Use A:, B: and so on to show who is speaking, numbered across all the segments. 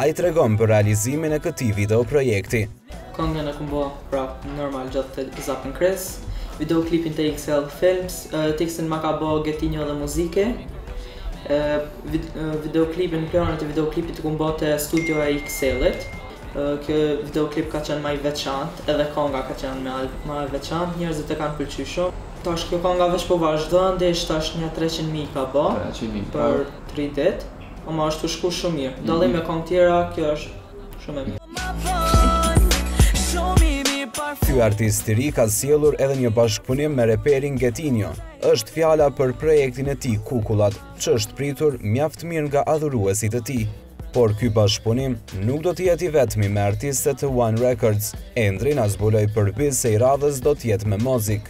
A: Ai tregon për realizimin e këtij videoprojekti.
B: Këngën e kem bo prapë normal gjatë të Gëzapin Kres. Videoklipin te XL Films, tekstin ma ka bo Getinjo dhe muzikën. Videoklipin, planet e videoklipit i kem bo te studio e XL-it. Kjo videoklip ka qenë ma i veçantë, edhe kënga ka qenë ma e veçantë, njerëzit e kanë pëlqy shumë. Tash kjo kënga veç po vazhdon, deri tash nja treqind mijë ka bo, për tri ditë. Domethënë është tu shku shumë mirë.
A: Mhm.
B: Dallim me kong tjera, kjo është shumë e mirë.
A: Ky artist i ri ka sjellur edhe një bashkëpunim me reperin Getinjo. Është fjala për projektin e tij Kukllat, që është pritur mjaft mirë nga adhuruesit e tij. Por ky bashkëpunim nuk do të jetë i vetmi me artistët e One Records. Endri na zbuloi për biz se i radhës do të jetë me Mozik.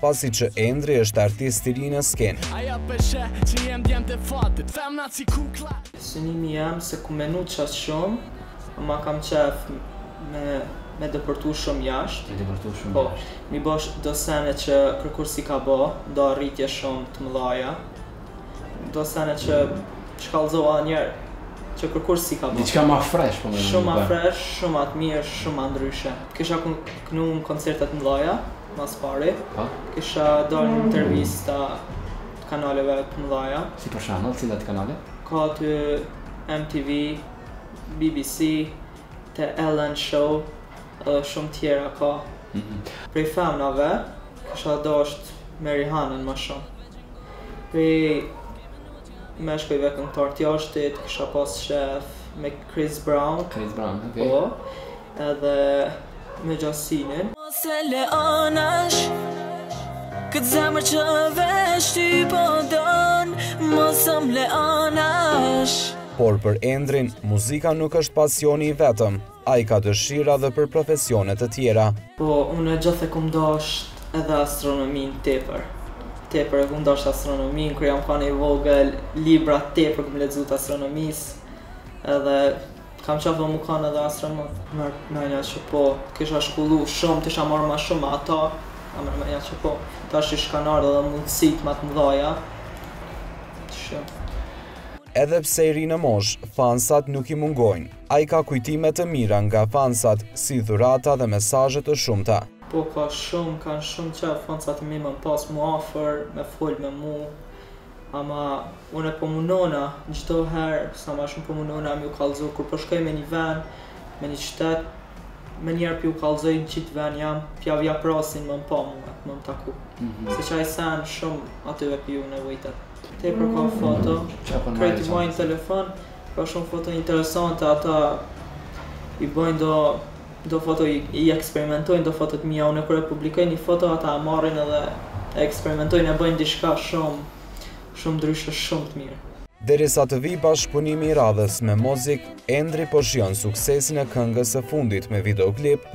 A: Pasi që Endri është artist i ri në skenë.
C: Ajo pe sheh që jem djem të fatit femnat si kukla.
B: Synimi jem s'e ku me nu qaq shum ama kam qef me me depërtu shum jasht
D: Me depërtu shum jasht
B: po m'i bo do sene që kërkush s'i ka bo do arritje shum të mëdhaja do sene që shkallzo edhe njer që kërkush s'i ka bo
D: diçka ma fresh po me
B: shum ma fresh shum ma të mir shum ma ndryshe kisha knu në koncerte të mëdhaja. Ma s'pari,
D: po.
B: kisha dalë në intervista kanaleve të mëdhaja.
D: Si për shembull, cilat kanale?
B: Ka te MTV, BBC, The Ellen Show, edhe shumë tjera ka.
D: Mm -hmm.
B: Prej femnave, kisha dasht me Rihanën më shumë. Prej meshkujve këngëtarë të jashtit, kisha pas qef me Chris Brown.
D: Chris Brown, okay.
B: Po. Edhe me Justinin.
E: Mos e le anash Këtë zemër që veç ty po don Mos e le anash
A: Por për Endrin, muzika nuk është pasioni i vetëm. Ai ka dëshira dhe për profesione të tjera.
B: Po unë gjithë e kom dashtë edhe astronominë tepër. Tepër e kom dashtë astronominë, kur jam kanë i vogël, libra tepër kom lexu të astronomisë, edhe kam qef edhe me kon edhe astronaut. Ma merr menja që po, kisha shkollu shumë, isha marrë ma shumë me ata, ma merr menja që po, tash ish kanë ardhë edhe mundësitë ma të mëdhaja, që.
A: Edhe pse i ri në moshë, fansat nuk i mungojnë. Ai ka kujtime të mira nga fansat, si dhurata dhe mesazhe të shumta.
B: Po ka shumë, kanë shumë qef fansat e mi me pas mu afër, me fol me mu, ama une po munona çdo herë sa ma shumë po munona me ju kallxu kur po shkoj me ni ven, me ni qytet, menjëherë po ju kallxoj n'qit ven jam, pi vijnë presin me më pa mua, me më taku, se që ai sen shumë atyve po ju nevojitet. Tepër ka foto, krejt i maj n'telefon. Ka shumë foto interesante ata i bojnë do do foto i, i eksperimentojnë do foto të mia unë kur e publikoj një foto ata e marrin edhe e eksperimentojnë e bëjnë diçka shumë shumë ndryshe shumë të mirë
A: Derisa të vijë bashkëpunimi i radhës me Mozik, Endri po shijon suksesin e këngës së fundit me videoklip